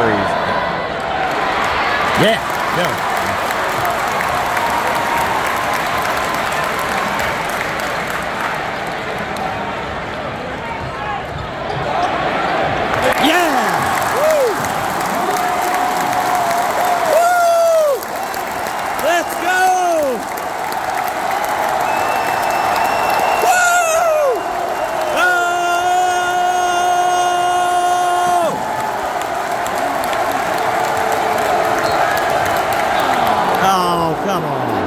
freeze. Yeah, no. hablamos.